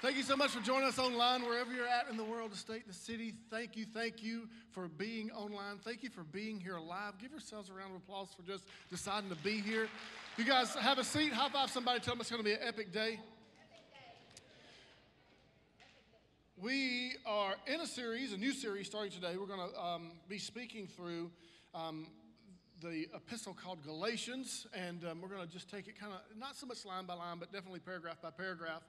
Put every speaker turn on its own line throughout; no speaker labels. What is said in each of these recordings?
Thank you so much for joining us online, wherever you're at in the world, the state, the city. Thank you, thank you for being online. Thank you for being here live. Give yourselves a round of applause for just deciding to be here. You guys have a seat. High five somebody. Tell them it's going to be an epic day. We are in a series, a new series starting today. We're going to um, be speaking through um, the epistle called Galatians, and um, we're going to just take it kind of not so much line by line, but definitely paragraph by paragraph.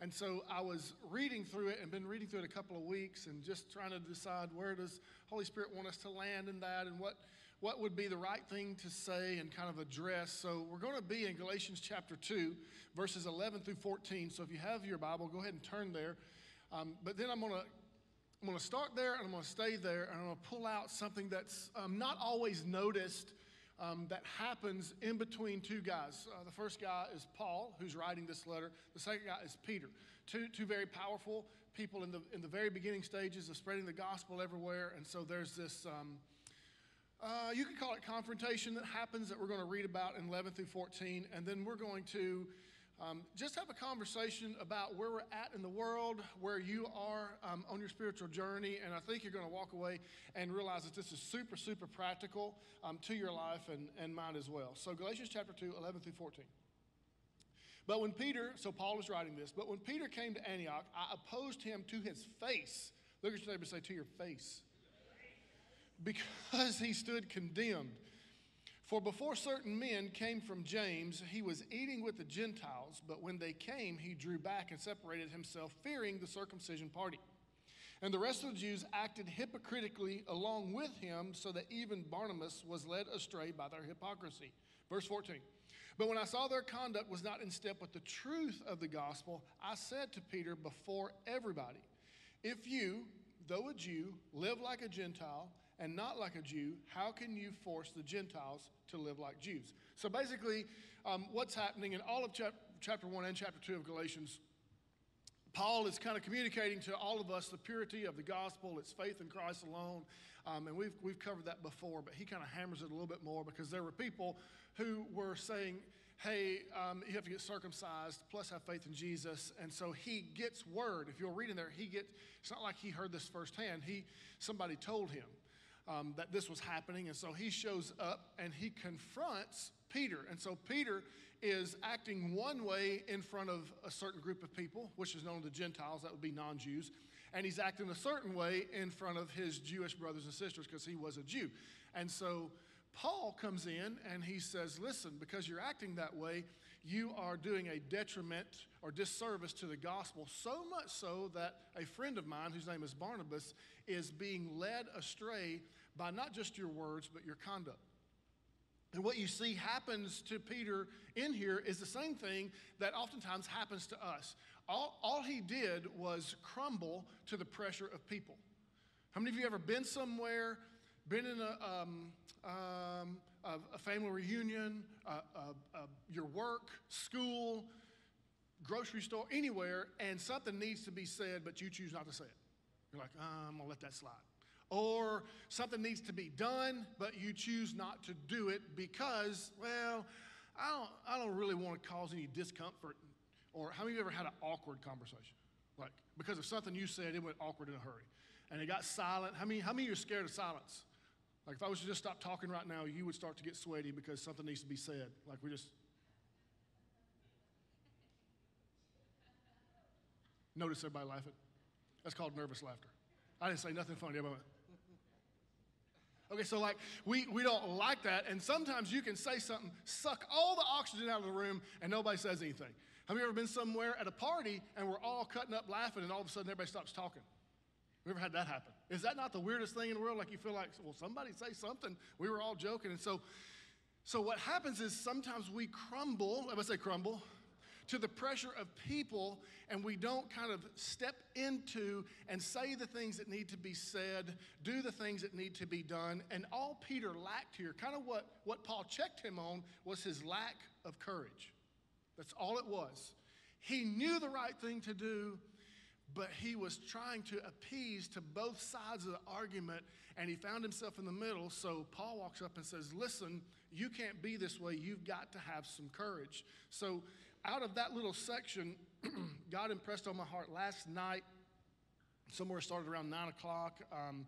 And so I was reading through it and been reading through it a couple of weeks and just trying to decide where does Holy Spirit want us to land in that and what what would be the right thing to say and kind of address. So we're going to be in Galatians chapter 2, verses 11 through 14. So if you have your Bible, go ahead and turn there. Um, but then I'm going to I'm going to start there and I'm going to stay there and I'm going to pull out something that's um, not always noticed um, that happens in between two guys. Uh, the first guy is Paul, who's writing this letter. The second guy is Peter. Two, two very powerful people in the, in the very beginning stages of spreading the gospel everywhere. And so there's this, um, uh, you could call it confrontation that happens that we're going to read about in 11 through 14. And then we're going to um, just have a conversation about where we're at in the world, where you are um, on your spiritual journey, and I think you're going to walk away and realize that this is super, super practical um, to your life and, and mine as well. So, Galatians chapter 2, 11 through 14. But when Peter, so Paul is writing this, but when Peter came to Antioch, I opposed him to his face. Look at your neighbor say, to your face. Because he stood condemned. For before certain men came from James, he was eating with the Gentiles, but when they came, he drew back and separated himself, fearing the circumcision party. And the rest of the Jews acted hypocritically along with him, so that even Barnabas was led astray by their hypocrisy. Verse 14. But when I saw their conduct was not in step with the truth of the gospel, I said to Peter before everybody, If you, though a Jew, live like a Gentile, and not like a Jew, how can you force the Gentiles to live like Jews? So basically, um, what's happening in all of chap- chapter 1 and chapter 2 of Galatians, Paul is kind of communicating to all of us the purity of the gospel, it's faith in Christ alone. Um, and we've, we've covered that before, but he kind of hammers it a little bit more because there were people who were saying, hey, um, you have to get circumcised, plus have faith in Jesus. And so he gets word. If you'll read in there, he gets, it's not like he heard this firsthand. He, somebody told him um, that this was happening. And so he shows up and he confronts Peter. And so Peter is acting one way in front of a certain group of people, which is known to the Gentiles, that would be non Jews. And he's acting a certain way in front of his Jewish brothers and sisters because he was a Jew. And so Paul comes in and he says, Listen, because you're acting that way, you are doing a detriment or disservice to the gospel, so much so that a friend of mine, whose name is Barnabas, is being led astray by not just your words, but your conduct. And what you see happens to Peter in here is the same thing that oftentimes happens to us. All, all he did was crumble to the pressure of people. How many of you ever been somewhere, been in a, um, um, a, a, family reunion, your work, school, grocery store, anywhere, and something needs to be said, but you choose not to say it? You're like, oh, I'm to let that slide or something needs to be done, but you choose not to do it because, well, I don't, I don't really want to cause any discomfort. Or how many of you ever had an awkward conversation? Like, because of something you said, it went awkward in a hurry. And it got silent. How many, how many of you are scared of silence? Like, if I was to just stop talking right now, you would start to get sweaty because something needs to be said. Like, we just. Notice everybody laughing. That's called nervous laughter. I didn't say nothing funny. Everybody went, Okay, so like we, we don't like that, and sometimes you can say something, suck all the oxygen out of the room, and nobody says anything. Have you ever been somewhere at a party and we're all cutting up laughing, and all of a sudden everybody stops talking? We ever had that happen? Is that not the weirdest thing in the world? Like you feel like, well, somebody say something. We were all joking, and so, so what happens is sometimes we crumble. Me say crumble to the pressure of people and we don't kind of step into and say the things that need to be said, do the things that need to be done. And all Peter lacked here, kind of what, what Paul checked him on, was his lack of courage. That's all it was. He knew the right thing to do, but he was trying to appease to both sides of the argument, and he found himself in the middle. So Paul walks up and says, Listen, you can't be this way. You've got to have some courage. So out of that little section, God impressed on my heart last night, somewhere started around 9 o'clock. Um,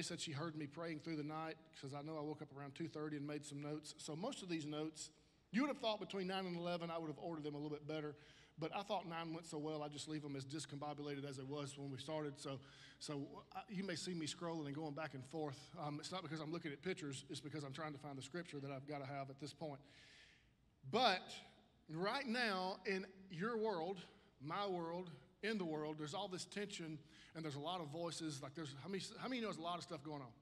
said she heard me praying through the night because I know I woke up around 2.30 and made some notes. So most of these notes, you would have thought between 9 and 11 I would have ordered them a little bit better. But I thought 9 went so well, I just leave them as discombobulated as it was when we started. So, so I, you may see me scrolling and going back and forth. Um, it's not because I'm looking at pictures, it's because I'm trying to find the scripture that I've got to have at this point. But right now, in your world, my world, in the world, there's all this tension and there's a lot of voices. Like there's how many how many knows a lot of stuff going on?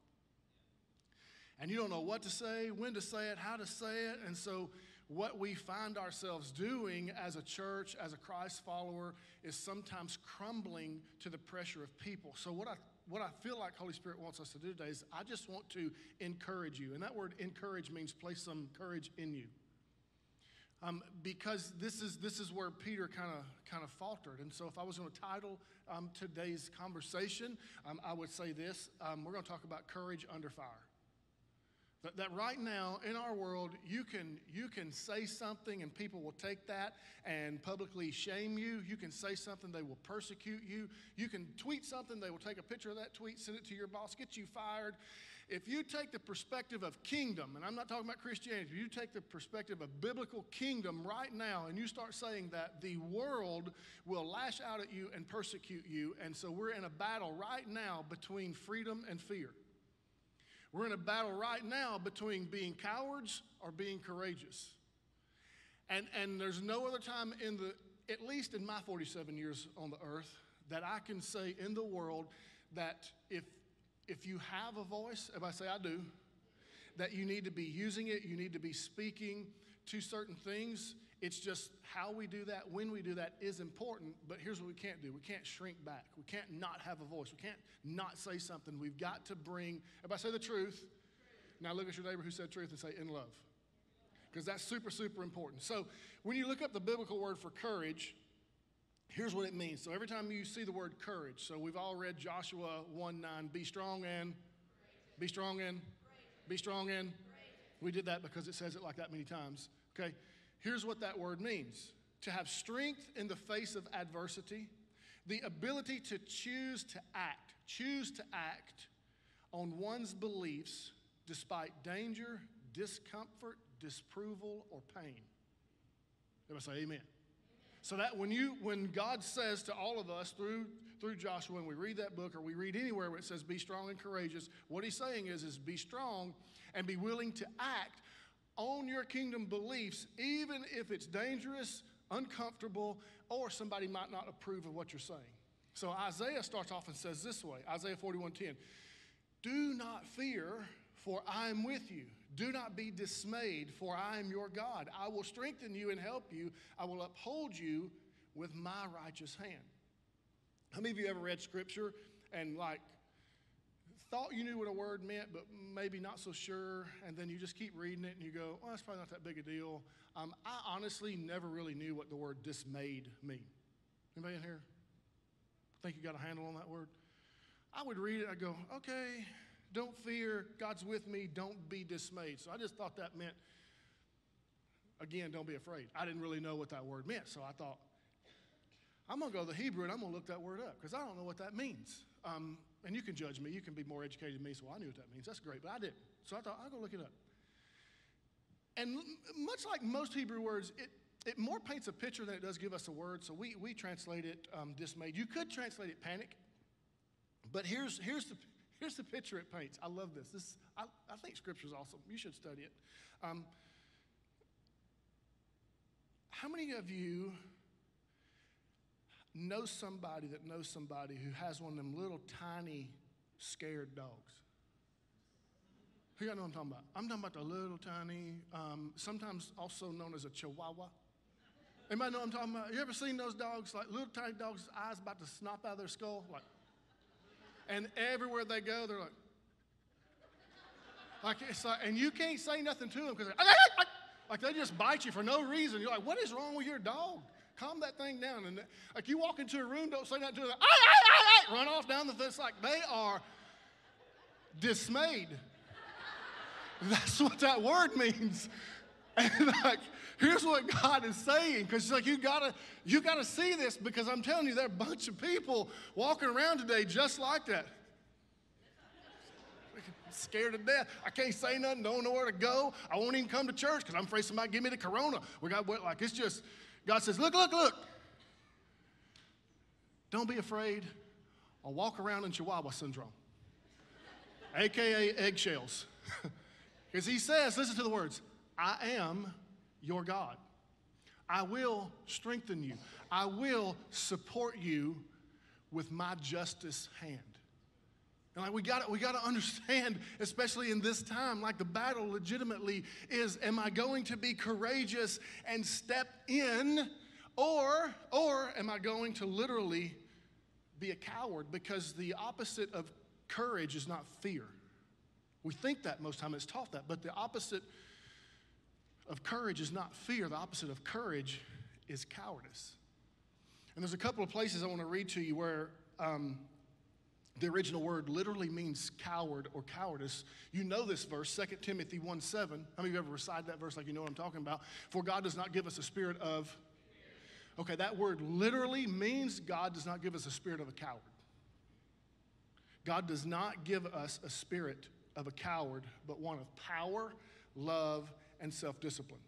And you don't know what to say, when to say it, how to say it. And so what we find ourselves doing as a church, as a Christ follower, is sometimes crumbling to the pressure of people. So what I what I feel like Holy Spirit wants us to do today is I just want to encourage you. And that word encourage means place some courage in you. Um, because this is, this is where Peter kind of kind of faltered. And so, if I was going to title um, today's conversation, um, I would say this um, we're going to talk about courage under fire. That, that right now in our world, you can, you can say something and people will take that and publicly shame you. You can say something, they will persecute you. You can tweet something, they will take a picture of that tweet, send it to your boss, get you fired. If you take the perspective of kingdom, and I'm not talking about Christianity, if you take the perspective of biblical kingdom right now and you start saying that, the world will lash out at you and persecute you. And so we're in a battle right now between freedom and fear. We're in a battle right now between being cowards or being courageous. And, and there's no other time in the, at least in my 47 years on the earth, that I can say in the world that if, if you have a voice, if I say I do, that you need to be using it, you need to be speaking to certain things. It's just how we do that, when we do that is important, but here's what we can't do. We can't shrink back. We can't not have a voice. We can't not say something. We've got to bring, if I say the truth, now look at your neighbor who said truth and say in love. Because that's super, super important. So when you look up the biblical word for courage, here's what it means. So every time you see the word courage, so we've all read Joshua 1 9, be strong and, be strong and, be strong and. We did that because it says it like that many times. Okay? Here's what that word means to have strength in the face of adversity, the ability to choose to act, choose to act on one's beliefs despite danger, discomfort, disapproval, or pain. Everybody say amen. So that when you when God says to all of us through through Joshua, when we read that book or we read anywhere where it says be strong and courageous, what he's saying is is be strong and be willing to act on your kingdom beliefs, even if it's dangerous, uncomfortable, or somebody might not approve of what you're saying. So Isaiah starts off and says this way Isaiah 41:10, Do not fear, for I am with you. Do not be dismayed, for I am your God. I will strengthen you and help you. I will uphold you with my righteous hand. How many of you ever read scripture and like thought you knew what a word meant, but maybe not so sure, and then you just keep reading it and you go, well, that's probably not that big a deal. Um, I honestly never really knew what the word dismayed mean. Anybody in here think you got a handle on that word? I would read it, I go, okay, don't fear, God's with me, don't be dismayed. So I just thought that meant, again, don't be afraid. I didn't really know what that word meant, so I thought, I'm going to go to the Hebrew and I'm going to look that word up because I don't know what that means. Um, and you can judge me. You can be more educated than me, so I knew what that means. That's great, but I didn't. So I thought, I'll go look it up. And much like most Hebrew words, it, it more paints a picture than it does give us a word. So we, we translate it um, dismayed. You could translate it panic, but here's, here's, the, here's the picture it paints. I love this. this I, I think Scripture is awesome. You should study it. Um, how many of you know somebody that knows somebody who has one of them little tiny scared dogs. Who y'all know I'm talking about? I'm talking about the little tiny, um, sometimes also known as a chihuahua. Anybody know what I'm talking about? You ever seen those dogs, like little tiny dogs, eyes about to snap out of their skull? Like, and everywhere they go, they're like, like it's like, and you can't say nothing to them because ah, ah, ah. like they just bite you for no reason. You're like, what is wrong with your dog? calm that thing down. And like you walk into a room, don't say nothing to them. Aye, aye, aye, run off down the. It's like they are dismayed. That's what that word means. And like here's what God is saying. Because like you gotta you gotta see this because I'm telling you, there are a bunch of people walking around today just like that. Scared to death. I can't say nothing, don't know where to go. I won't even come to church because I'm afraid somebody give me the corona. We got what like it's just God says, look, look, look. Don't be afraid. I'll walk around in Chihuahua syndrome, aka eggshells. Because he says, listen to the words, I am your God. I will strengthen you. I will support you with my justice hand. And like we got we got to understand, especially in this time, like the battle legitimately is: Am I going to be courageous and step in, or or am I going to literally be a coward? Because the opposite of courage is not fear. We think that most time it's taught that, but the opposite of courage is not fear. The opposite of courage is cowardice. And there's a couple of places I want to read to you where um, the original word literally means coward or cowardice. You know this verse, 2 Timothy 1 7. How many of you ever recited that verse like you know what I'm talking about? For God does not give us a spirit of. Okay, that word literally means God does not give us a spirit of a coward. God does not give us a spirit of a coward, but one of power, love, and self discipline.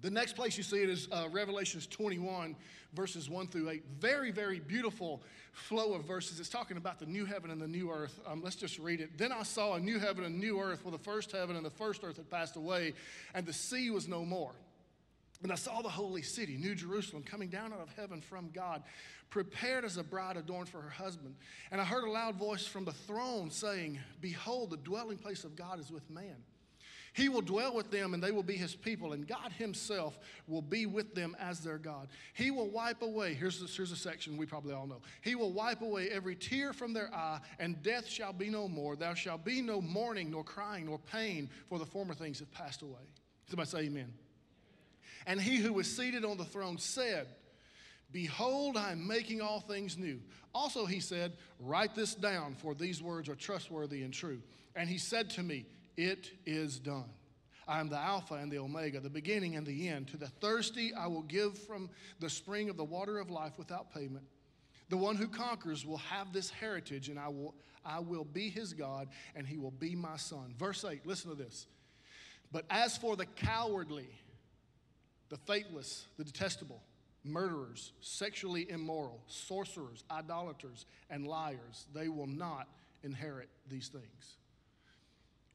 The next place you see it is uh, Revelations 21, verses 1 through 8. Very, very beautiful flow of verses. It's talking about the new heaven and the new earth. Um, let's just read it. Then I saw a new heaven and a new earth, where the first heaven and the first earth had passed away, and the sea was no more. And I saw the holy city, New Jerusalem, coming down out of heaven from God, prepared as a bride adorned for her husband. And I heard a loud voice from the throne saying, Behold, the dwelling place of God is with man. He will dwell with them and they will be his people, and God himself will be with them as their God. He will wipe away, here's, this, here's a section we probably all know. He will wipe away every tear from their eye, and death shall be no more. There shall be no mourning, nor crying, nor pain, for the former things have passed away. Somebody say amen. And he who was seated on the throne said, Behold, I am making all things new. Also, he said, Write this down, for these words are trustworthy and true. And he said to me, It is done. I am the Alpha and the Omega, the beginning and the end. To the thirsty, I will give from the spring of the water of life without payment. The one who conquers will have this heritage, and I will, I will be his God, and he will be my son. Verse 8, listen to this. But as for the cowardly, the faithless, the detestable, murderers, sexually immoral, sorcerers, idolaters, and liars. They will not inherit these things.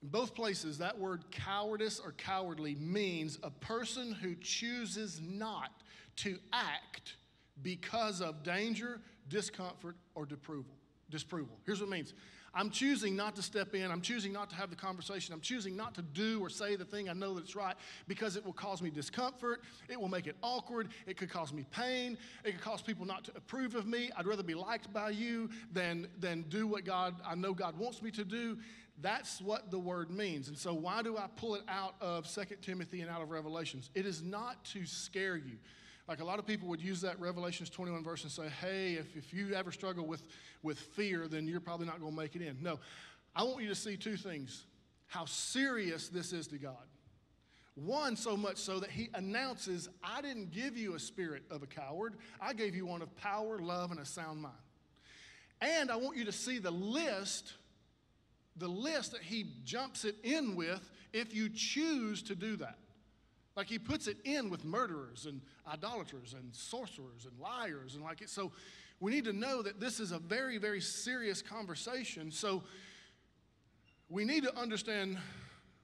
In both places, that word cowardice or cowardly means a person who chooses not to act because of danger, discomfort, or disapproval. disapproval. Here's what it means I'm choosing not to step in. I'm choosing not to have the conversation. I'm choosing not to do or say the thing I know that's right because it will cause me discomfort. It will make it awkward. It could cause me pain. It could cause people not to approve of me. I'd rather be liked by you than, than do what God I know God wants me to do. That's what the word means. And so, why do I pull it out of 2 Timothy and out of Revelations? It is not to scare you. Like a lot of people would use that Revelations 21 verse and say, hey, if, if you ever struggle with, with fear, then you're probably not going to make it in. No, I want you to see two things how serious this is to God. One, so much so that he announces, I didn't give you a spirit of a coward, I gave you one of power, love, and a sound mind. And I want you to see the list, the list that he jumps it in with if you choose to do that. Like he puts it in with murderers and idolaters and sorcerers and liars and like it. So we need to know that this is a very, very serious conversation. So we need to understand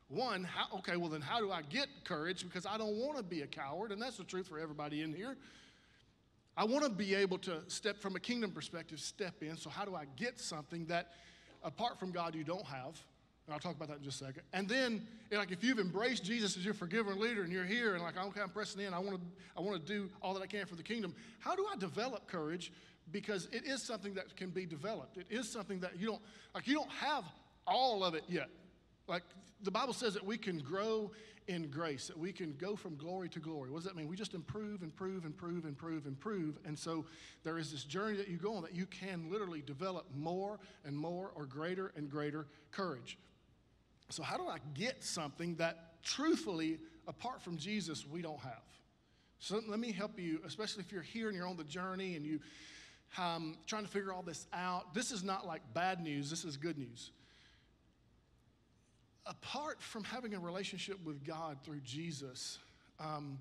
one, how, okay, well then how do I get courage? Because I don't want to be a coward, and that's the truth for everybody in here. I want to be able to step from a kingdom perspective, step in. So how do I get something that apart from God you don't have? And I'll talk about that in just a second. And then, like, if you've embraced Jesus as your forgiver and leader, and you're here, and like, okay, I'm pressing in. I want to, I want to do all that I can for the kingdom. How do I develop courage? Because it is something that can be developed. It is something that you don't, like, you don't have all of it yet. Like the Bible says that we can grow in grace, that we can go from glory to glory. What does that mean? We just improve, and improve, improve, and improve, and improve. And so there is this journey that you go on that you can literally develop more and more or greater and greater courage. So, how do I get something that truthfully apart from Jesus, we don't have. So let me help you, especially if you're here and you're on the journey and you um, trying to figure all this out. This is not like bad news. This is good news. Apart from having a relationship with God through Jesus, um,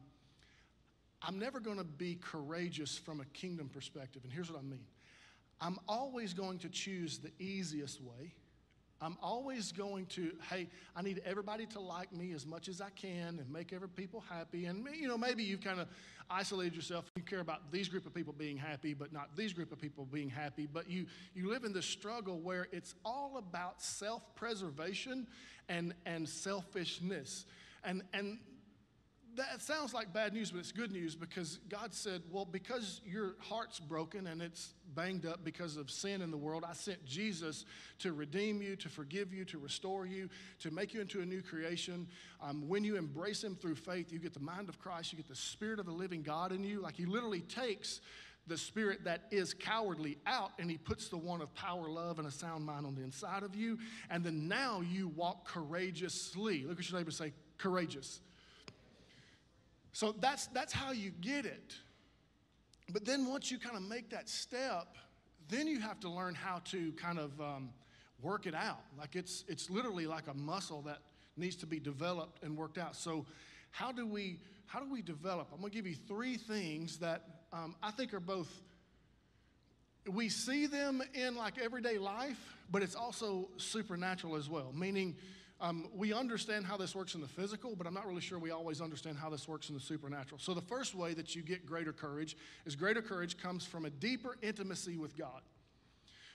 I'm never going to be courageous from a kingdom perspective. And here's what I mean I'm always going to choose the easiest way. I'm always going to, hey, I need everybody to like me as much as I can and make every people happy. And you know, maybe you've kind of isolated yourself. You care about these group of people being happy, but not these group of people being happy. But you you live in this struggle where it's all about self-preservation and and selfishness. And and that sounds like bad news, but it's good news because God said, Well, because your heart's broken and it's banged up because of sin in the world, I sent Jesus to redeem you, to forgive you, to restore you, to make you into a new creation. Um, when you embrace Him through faith, you get the mind of Christ, you get the Spirit of the living God in you. Like He literally takes the spirit that is cowardly out and he puts the one of power, love, and a sound mind on the inside of you. And then now you walk courageously. Look at your neighbor say, courageous. So that's, that's how you get it. But then once you kind of make that step, then you have to learn how to kind of um, work it out. Like it's, it's literally like a muscle that needs to be developed and worked out. So how do we, how do we develop? I'm going to give you three things that um, I think are both, we see them in like everyday life, but it's also supernatural as well, meaning um, we understand how this works in the physical, but I'm not really sure we always understand how this works in the supernatural. So, the first way that you get greater courage is greater courage comes from a deeper intimacy with God.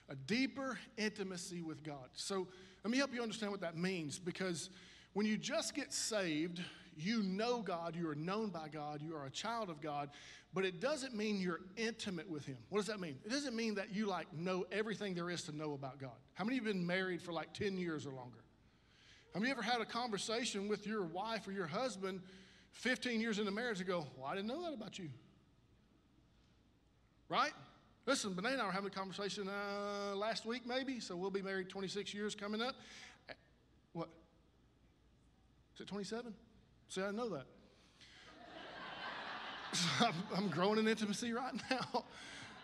A deeper intimacy with God. So, let me help you understand what that means because when you just get saved, you know God, you are known by God, you are a child of God, but it doesn't mean you're intimate with Him. What does that mean? It doesn't mean that you like know everything there is to know about God. How many of you have been married for like 10 years or longer? Have you ever had a conversation with your wife or your husband 15 years into marriage and go, Well, I didn't know that about you? Right? Listen, Benet and I were having a conversation uh, last week, maybe, so we'll be married 26 years coming up. What? Is it 27? See, I know that. I'm, I'm growing in intimacy right now.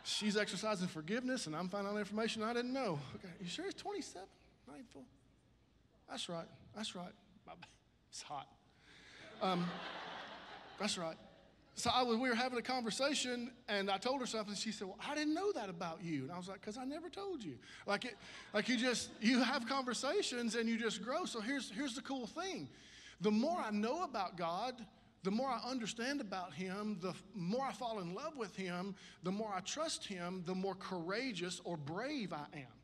She's exercising forgiveness, and I'm finding out information I didn't know. Okay, you sure it's 27? Mindful. That's right. That's right. It's hot. Um, that's right. So I was, we were having a conversation, and I told her something. She said, "Well, I didn't know that about you." And I was like, "Cause I never told you. Like it, like you just you have conversations and you just grow. So here's here's the cool thing: the more I know about God, the more I understand about Him, the more I fall in love with Him, the more I trust Him, the more courageous or brave I am.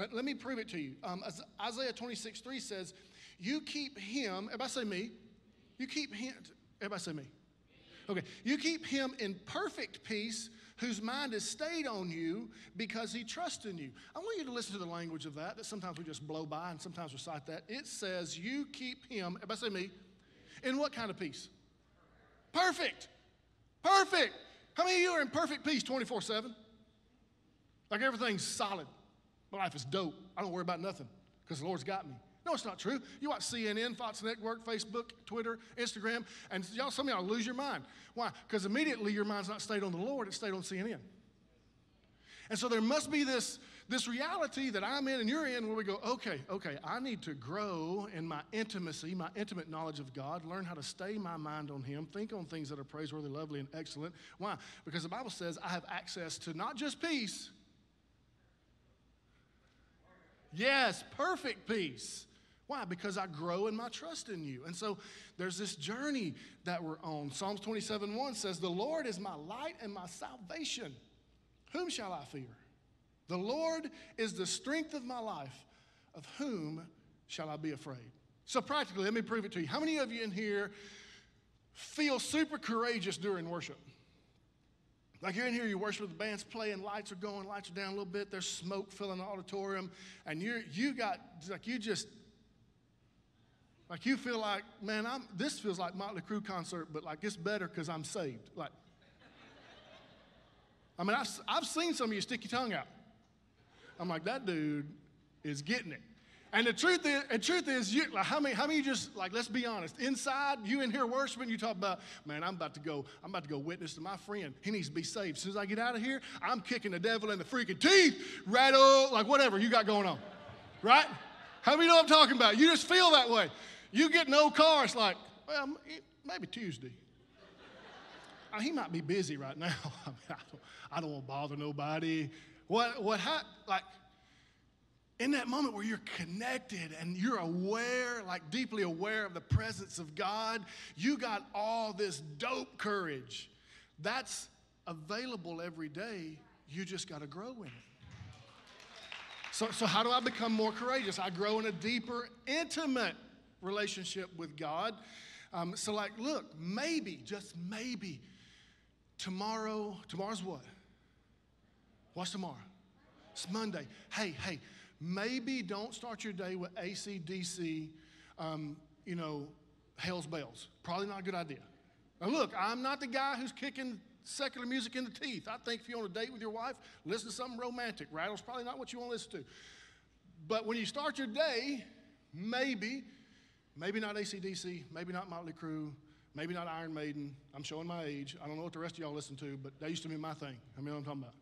Let, let me prove it to you. Um, Isaiah 26, 3 says, You keep him, everybody say me. You keep him, everybody say me. Okay, you keep him in perfect peace whose mind is stayed on you because he trusts in you. I want you to listen to the language of that, that sometimes we just blow by and sometimes recite that. It says, You keep him, everybody say me, in what kind of peace? Perfect. Perfect. How many of you are in perfect peace 24 7? Like everything's solid. My life is dope. I don't worry about nothing because the Lord's got me. No, it's not true. You watch CNN, Fox Network, Facebook, Twitter, Instagram, and y'all, some of y'all lose your mind. Why? Because immediately your mind's not stayed on the Lord, it's stayed on CNN. And so there must be this, this reality that I'm in and you're in where we go, okay, okay, I need to grow in my intimacy, my intimate knowledge of God, learn how to stay my mind on Him, think on things that are praiseworthy, lovely, and excellent. Why? Because the Bible says I have access to not just peace, Yes, perfect peace. Why? Because I grow in my trust in you. And so there's this journey that we're on. Psalms 27 1 says, The Lord is my light and my salvation. Whom shall I fear? The Lord is the strength of my life. Of whom shall I be afraid? So, practically, let me prove it to you. How many of you in here feel super courageous during worship? Like you're in here, you worship with the band's playing, lights are going, lights are down a little bit, there's smoke filling the auditorium, and you're you got like you just like you feel like, man, I'm this feels like Motley Crue concert, but like it's better because I'm saved. Like, I mean, I've, I've seen some of you stick your tongue out. I'm like, that dude is getting it. And the truth is, truth is, you, like, how many, how many just like, let's be honest, inside, you in here worshiping, you talk about, man, I'm about to go, I'm about to go witness to my friend. He needs to be saved. As soon as I get out of here, I'm kicking the devil in the freaking teeth, rattle, like whatever you got going on, right? How many know what I'm talking about? You just feel that way. You get no car, it's like, well, maybe Tuesday. Uh, he might be busy right now. I, mean, I, don't, I don't want to bother nobody. What, what, ha- like, in that moment where you're connected and you're aware, like deeply aware of the presence of God, you got all this dope courage. That's available every day. You just got to grow in it. So, so, how do I become more courageous? I grow in a deeper, intimate relationship with God. Um, so, like, look, maybe, just maybe, tomorrow, tomorrow's what? What's tomorrow? It's Monday. Hey, hey, maybe don't start your day with ACDC, um, you know, Hell's Bells. Probably not a good idea. Now, look, I'm not the guy who's kicking secular music in the teeth. I think if you're on a date with your wife, listen to something romantic. Rattle's probably not what you want to listen to. But when you start your day, maybe, maybe not ACDC, maybe not Motley Crue, maybe not Iron Maiden. I'm showing my age. I don't know what the rest of y'all listen to, but that used to be my thing. I mean, what I'm talking about.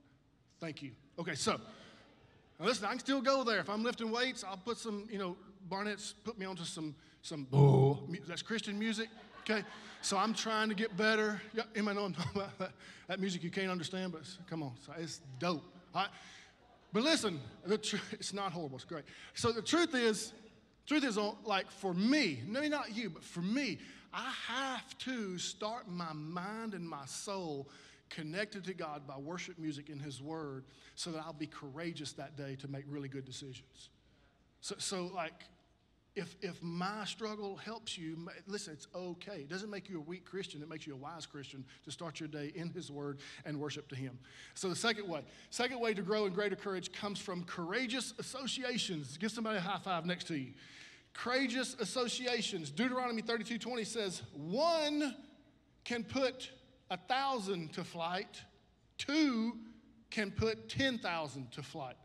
Thank you. Okay, so now listen, I can still go there. If I'm lifting weights, I'll put some, you know, Barnett's put me onto some, some, oh, that's Christian music. Okay, so I'm trying to get better. Yeah, anybody know I'm talking about that, that music you can't understand, but come on, it's dope. All right? But listen, tr- it's not horrible. It's great. So the truth is, truth is, like for me, maybe not you, but for me, I have to start my mind and my soul connected to God by worship music in His Word so that I'll be courageous that day to make really good decisions. So, so like, if, if my struggle helps you, listen, it's okay. It doesn't make you a weak Christian, it makes you a wise Christian to start your day in His Word and worship to Him. So, the second way, second way to grow in greater courage comes from courageous associations. Give somebody a high five next to you. Courageous associations. Deuteronomy 32 20 says, One can put a thousand to flight, two can put 10,000 to flight.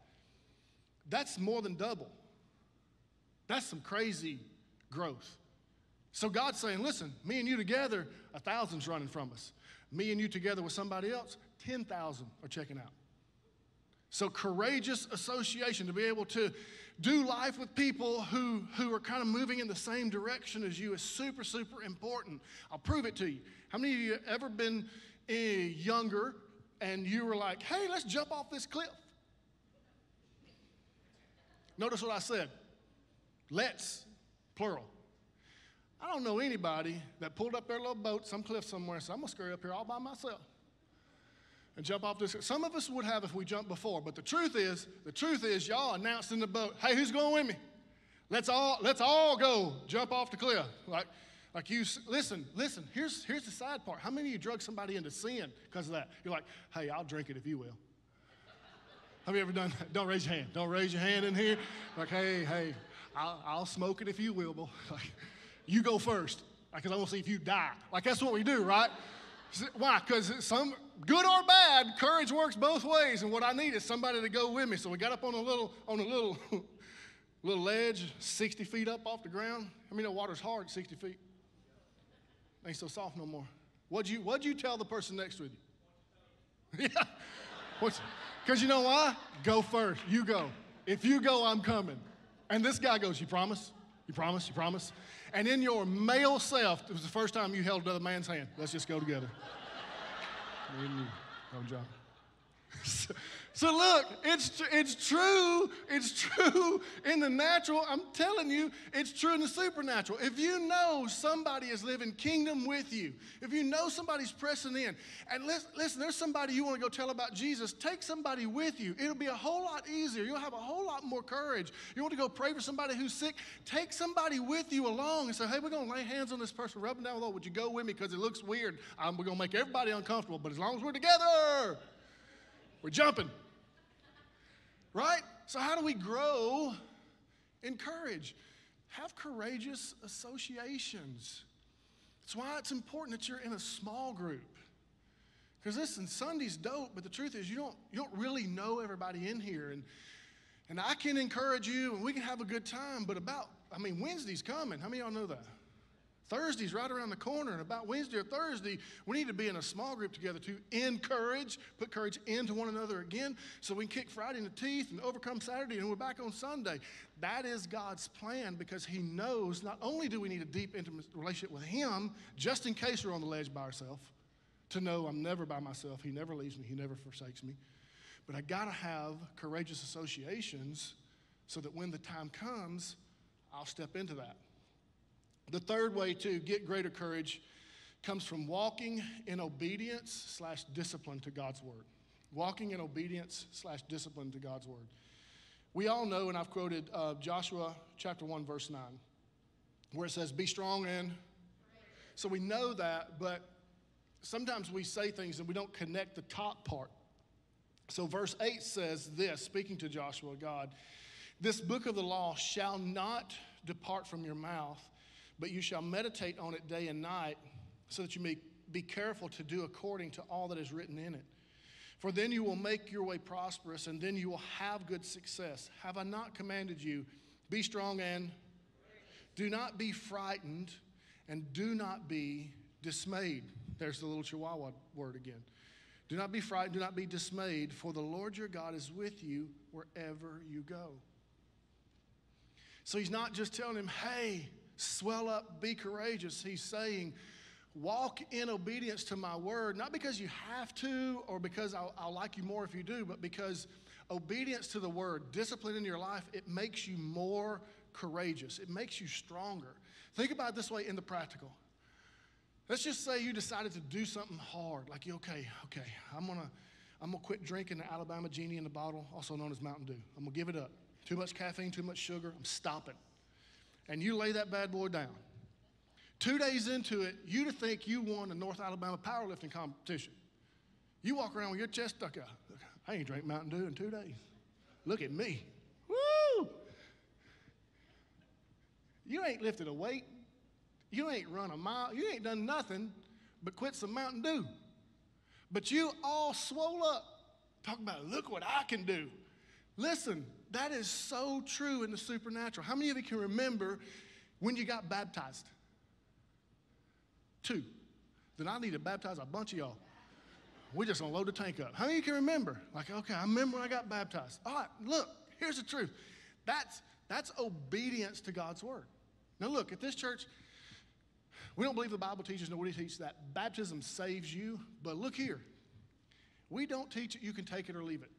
That's more than double. That's some crazy growth. So God's saying, listen, me and you together, a thousand's running from us. Me and you together with somebody else, 10,000 are checking out. So courageous association to be able to do life with people who, who are kind of moving in the same direction as you is super, super important. I'll prove it to you. How many of you ever been uh, younger and you were like, hey, let's jump off this cliff? Notice what I said. Let's, plural. I don't know anybody that pulled up their little boat, some cliff somewhere, said, I'm to scurry up here all by myself and jump off this. Some of us would have if we jumped before, but the truth is, the truth is, y'all announced in the boat, hey, who's going with me? Let's all, let's all go jump off the cliff. Like, like you, listen, listen, here's, here's the sad part. How many of you drug somebody into sin because of that? You're like, hey, I'll drink it if you will. Have you ever done that? Don't raise your hand. Don't raise your hand in here. Like, hey, hey, I'll, I'll smoke it if you will. Like, you go first because I want to see if you die. Like, that's what we do, right? Why? Because some good or bad, courage works both ways. And what I need is somebody to go with me. So we got up on a little, on a little, little ledge, 60 feet up off the ground. I mean, the water's hard, 60 feet. Ain't so soft no more. What'd you, what'd you tell the person next with you? yeah. Because you know why? Go first. You go. If you go, I'm coming. And this guy goes, You promise? You promise? You promise? And in your male self, it was the first time you held another man's hand. Let's just go together. Me and you. Come, John. So look, it's, it's true. It's true in the natural. I'm telling you, it's true in the supernatural. If you know somebody is living kingdom with you, if you know somebody's pressing in, and listen, listen there's somebody you want to go tell about Jesus, take somebody with you. It'll be a whole lot easier. You'll have a whole lot more courage. You want to go pray for somebody who's sick, take somebody with you along and say, hey, we're going to lay hands on this person, rub them down with oil. Would you go with me? Because it looks weird. Um, we're going to make everybody uncomfortable, but as long as we're together, we're jumping. Right? So, how do we grow in courage? Have courageous associations. That's why it's important that you're in a small group. Because listen, Sunday's dope, but the truth is you don't, you don't really know everybody in here. And, And I can encourage you and we can have a good time, but about, I mean, Wednesday's coming. How many of y'all know that? Thursday's right around the corner, and about Wednesday or Thursday, we need to be in a small group together to encourage, put courage into one another again, so we can kick Friday in the teeth and overcome Saturday, and we're back on Sunday. That is God's plan because He knows not only do we need a deep, intimate relationship with Him, just in case we're on the ledge by ourselves, to know I'm never by myself, He never leaves me, He never forsakes me, but I got to have courageous associations so that when the time comes, I'll step into that. The third way to get greater courage comes from walking in obedience slash discipline to God's word. Walking in obedience slash discipline to God's word. We all know, and I've quoted uh, Joshua chapter 1, verse 9, where it says, Be strong and. So we know that, but sometimes we say things and we don't connect the top part. So verse 8 says this, speaking to Joshua, God, this book of the law shall not depart from your mouth but you shall meditate on it day and night, so that you may be careful to do according to all that is written in it. For then you will make your way prosperous, and then you will have good success. Have I not commanded you? Be strong and do not be frightened, and do not be dismayed. There's the little Chihuahua word again. Do not be frightened, do not be dismayed, for the Lord your God is with you wherever you go. So he's not just telling him, hey, swell up, be courageous. He's saying, walk in obedience to my word, not because you have to or because I'll, I'll, like you more if you do, but because obedience to the word, discipline in your life, it makes you more courageous. It makes you stronger. Think about it this way in the practical. Let's just say you decided to do something hard, like, okay, okay, I'm gonna, I'm gonna quit drinking the Alabama Genie in the bottle, also known as Mountain Dew. I'm gonna give it up. Too much caffeine, too much sugar, I'm stopping and you lay that bad boy down. Two days into it, you to think you won the North Alabama powerlifting competition. You walk around with your chest stuck out. I ain't drank Mountain Dew in two days. Look at me. Woo! You ain't lifted a weight. You ain't run a mile. You ain't done nothing but quit some Mountain Dew. But you all swole up. Talk about, look what I can do. Listen, that is so true in the supernatural. How many of you can remember when you got baptized? Two. Then I need to baptize a bunch of y'all. We're just gonna load the tank up. How many of you can remember? Like, okay, I remember I got baptized. All right, look, here's the truth. That's that's obedience to God's word. Now look, at this church, we don't believe the Bible teaches, nobody teaches that. Baptism saves you, but look here. We don't teach it, you can take it or leave it.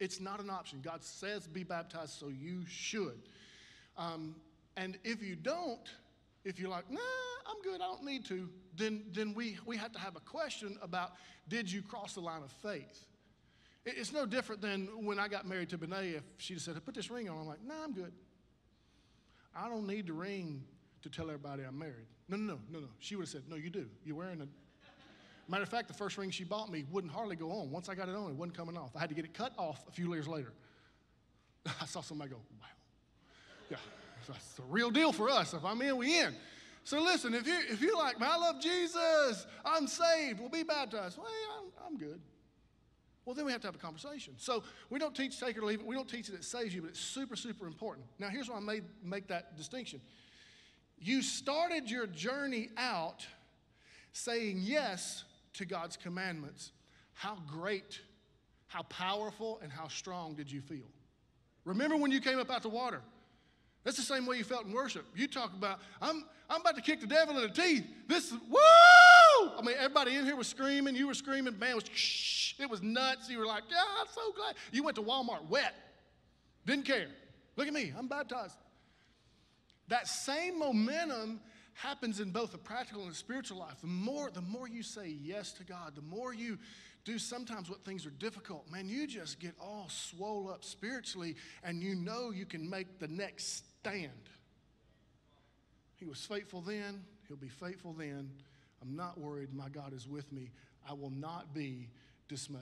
It's not an option. God says be baptized, so you should. Um, and if you don't, if you're like, nah, I'm good, I don't need to, then, then we, we have to have a question about did you cross the line of faith? It's no different than when I got married to Benay, If she said, put this ring on, I'm like, nah, I'm good. I don't need the ring to tell everybody I'm married. No, no, no, no, no. She would have said, no, you do. You're wearing a Matter of fact, the first ring she bought me wouldn't hardly go on. Once I got it on, it wasn't coming off. I had to get it cut off a few years later. I saw somebody go, wow. Yeah, that's a real deal for us. If I'm in, we in. So listen, if, you, if you're like, I love Jesus, I'm saved, we'll be baptized. Well, I'm, I'm good. Well, then we have to have a conversation. So we don't teach take or leave it. We don't teach that saves you, but it's super, super important. Now, here's why I made, make that distinction. You started your journey out saying yes to God's commandments, how great, how powerful, and how strong did you feel? Remember when you came up out the water? That's the same way you felt in worship. You talk about, I'm, I'm about to kick the devil in the teeth. This, is, woo! I mean, everybody in here was screaming. You were screaming. Man, was, shh, it was nuts. You were like, yeah, I'm so glad. You went to Walmart wet. Didn't care. Look at me. I'm baptized. That same momentum happens in both the practical and the spiritual life. The more, the more you say yes to God, the more you do sometimes what things are difficult, man, you just get all swole up spiritually and you know you can make the next stand. He was faithful then, he'll be faithful then. I'm not worried. My God is with me. I will not be dismayed.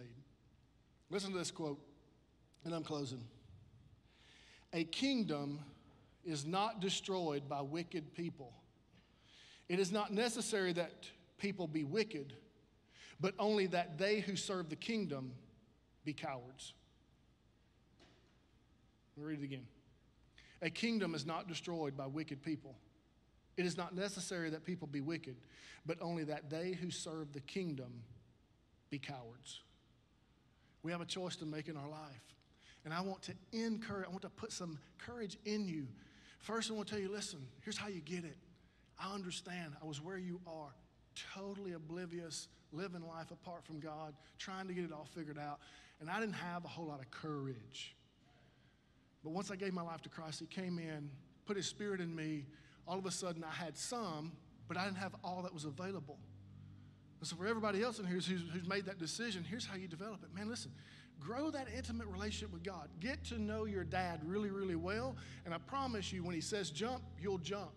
Listen to this quote, and I'm closing. A kingdom is not destroyed by wicked people it is not necessary that people be wicked, but only that they who serve the kingdom be cowards. Let me read it again. A kingdom is not destroyed by wicked people. It is not necessary that people be wicked, but only that they who serve the kingdom be cowards. We have a choice to make in our life. And I want to encourage, I want to put some courage in you. First, I want to tell you listen, here's how you get it. I understand. I was where you are, totally oblivious, living life apart from God, trying to get it all figured out. And I didn't have a whole lot of courage. But once I gave my life to Christ, He came in, put His Spirit in me. All of a sudden, I had some, but I didn't have all that was available. And so, for everybody else in here who's, who's made that decision, here's how you develop it. Man, listen, grow that intimate relationship with God. Get to know your dad really, really well. And I promise you, when He says jump, you'll jump.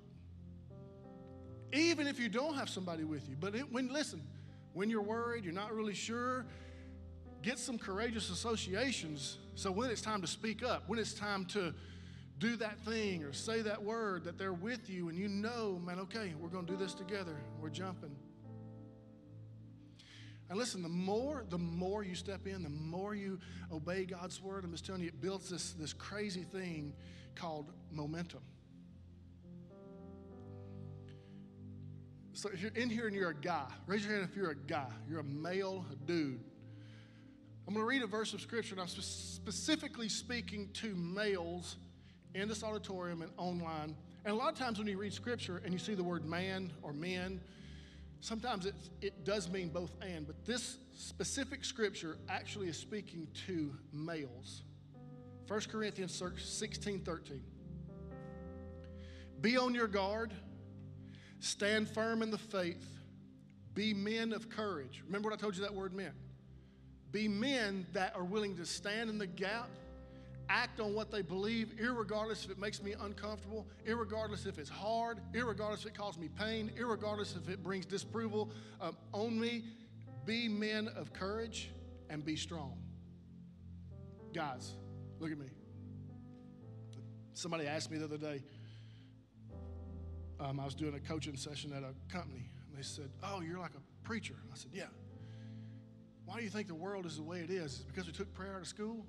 Even if you don't have somebody with you. But it, when, listen, when you're worried, you're not really sure, get some courageous associations so when it's time to speak up, when it's time to do that thing or say that word, that they're with you and you know, man, okay, we're going to do this together. We're jumping. And listen, the more, the more you step in, the more you obey God's word, I'm just telling you, it builds this, this crazy thing called momentum. So if you're in here and you're a guy, raise your hand if you're a guy. You're a male, dude. I'm going to read a verse of scripture, and I'm specifically speaking to males in this auditorium and online. And a lot of times when you read scripture and you see the word man or men, sometimes it, it does mean both and, but this specific scripture actually is speaking to males. 1 Corinthians 16 13. Be on your guard, stand firm in the faith, be men of courage. Remember what I told you that word meant? Be men that are willing to stand in the gap, act on what they believe, regardless if it makes me uncomfortable, regardless if it's hard, regardless if it causes me pain, regardless if it brings disapproval um, on me. Be men of courage and be strong. Guys, look at me. Somebody asked me the other day, um, I was doing a coaching session at a company, and they said, Oh, you're like a preacher. I said, Yeah. Why do you think the world is the way it is? Is because we took prayer out of school?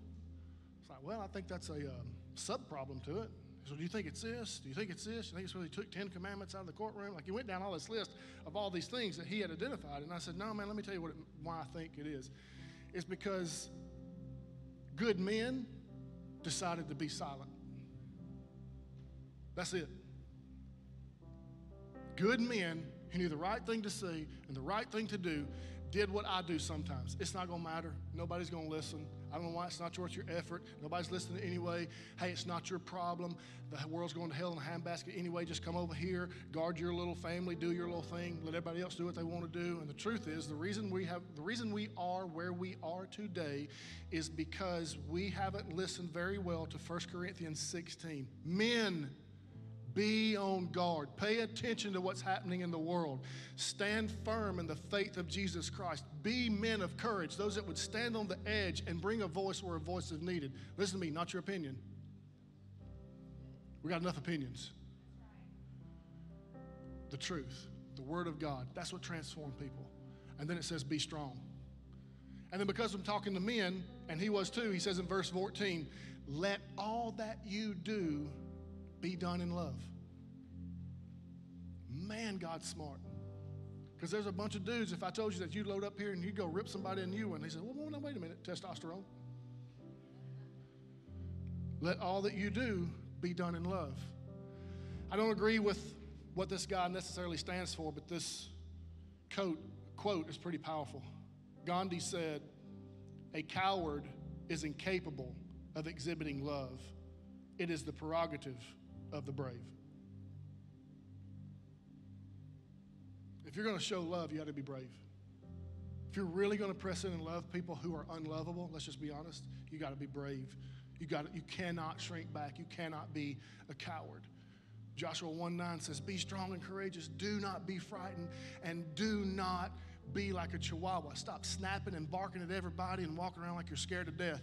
It's like, well, I think that's a um, sub problem to it. So do you think it's this? Do you think it's this? You think it's because he took Ten Commandments out of the courtroom? Like he went down all this list of all these things that he had identified. And I said, no, man, let me tell you what it, why I think it is. It's because good men decided to be silent. That's it. Good men who knew the right thing to see and the right thing to do did what I do sometimes. It's not to matter. Nobody's to listen. I don't know why it's not worth your effort. Nobody's listening anyway. Hey, it's not your problem. The world's going to hell in a handbasket anyway. Just come over here, guard your little family, do your little thing, let everybody else do what they want to do. And the truth is, the reason we have, the reason we are where we are today, is because we haven't listened very well to 1 Corinthians 16. Men be on guard. Pay attention to what's happening in the world. Stand firm in the faith of Jesus Christ. Be men of courage, those that would stand on the edge and bring a voice where a voice is needed. Listen to me, not your opinion. We got enough opinions. The truth, the Word of God, that's what transformed people. And then it says, be strong. And then because I'm talking to men, and he was too, he says in verse 14, let all that you do be done in love. Man, God's smart. Because there's a bunch of dudes, if I told you that you'd load up here and you'd go rip somebody a new one, they said, well, no, wait a minute, testosterone. Let all that you do be done in love. I don't agree with what this guy necessarily stands for, but this quote, quote is pretty powerful. Gandhi said, A coward is incapable of exhibiting love, it is the prerogative of the brave. If you're going to show love, you got to be brave. If you're really going to press in and love people who are unlovable, let's just be honest, you got to be brave. You got you cannot shrink back. You cannot be a coward. Joshua 1 9 says, Be strong and courageous. Do not be frightened and do not be like a chihuahua. Stop snapping and barking at everybody and walking around like you're scared to death.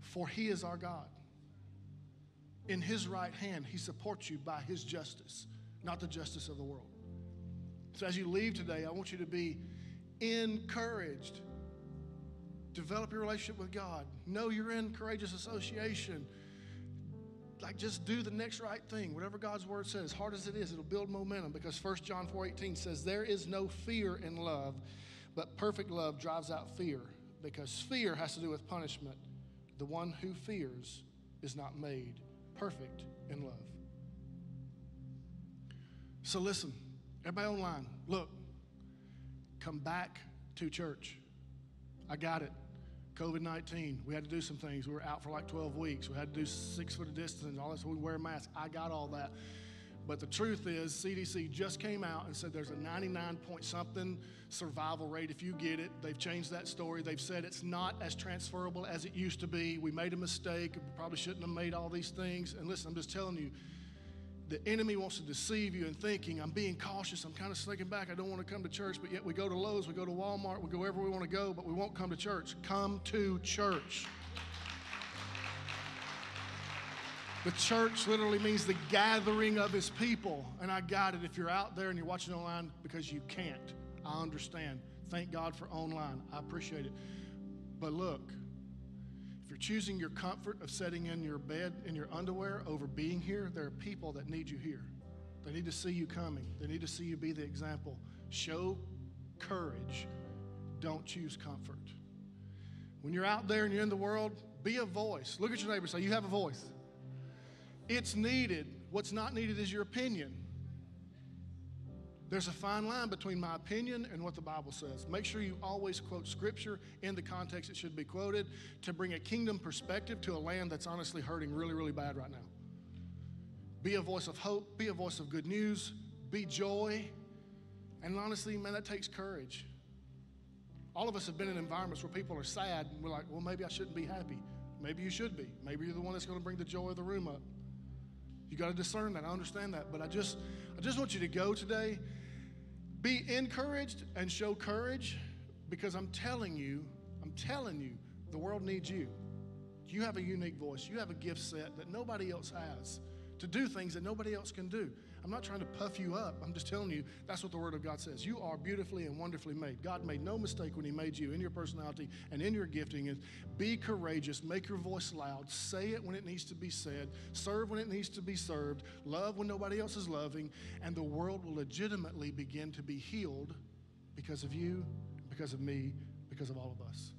For he is our God in his right hand, he supports you by his justice, not the justice of the world. So as you leave today, I want you to be encouraged. Develop your relationship with God. Know you're in courageous association. Like just do the next right thing. Whatever God's word says, hard as it is, it'll build momentum because 1 John 4:18 says there is no fear in love, but perfect love drives out fear because fear has to do with punishment. The one who fears is not made perfect in love. So listen, everybody online, look, come back to church. I got it. COVID 19, we had to do some things. We were out for like 12 weeks. We had to do six foot of distance all this. We wear masks. I got all that. But the truth is, CDC just came out and said there's a 99 point something survival rate if you get it. They've changed that story. They've said it's not as transferable as it used to be. We made a mistake. We probably shouldn't have made all these things. And listen, I'm just telling you, the enemy wants to deceive you in thinking, I'm being cautious, I'm kind of sneaking back, I don't want to come to church, but yet we go to Lowe's, we go to Walmart, we go wherever we want to go, but we won't come to church. Come to church. The church literally means the gathering of his people. And I got it. If you're out there and you're watching online because you can't, I understand. Thank God for online. I appreciate it. But look, if you're choosing your comfort of sitting in your bed in your underwear over being here, there are people that need you here. They need to see you coming, they need to see you be the example. Show courage, don't choose comfort. When you're out there and you're in the world, be a voice. Look at your neighbor say, You have a voice. It's needed. What's not needed is your opinion. There's a fine line between my opinion and what the Bible says. Make sure you always quote Scripture in the context it should be quoted to bring a kingdom perspective to a land that's honestly hurting really, really bad right now. Be a voice of hope, be a voice of good news, be joy. And honestly, man, that takes courage. All of us have been in environments where people are sad, and we're like, well, maybe I shouldn't be happy. Maybe you should be. Maybe you're the one that's going to bring the joy of the room up. You got to discern that. I understand that. But I just, I just want you to go today, be encouraged and show courage because I'm telling you, I'm telling you, the world needs you. You have a unique voice. You have a gift set that nobody else has to do things that nobody else can do. I'm not trying to puff you up. I'm just telling you that's what the Word of God says. You are beautifully and wonderfully made. God made no mistake when He made you in your personality and in your gifting. And be courageous. Make your voice loud. Say it when it needs to be said. Serve when it needs to be served. Love when nobody else is loving. And the world will legitimately begin to be healed because of you, because of me, because of all of us.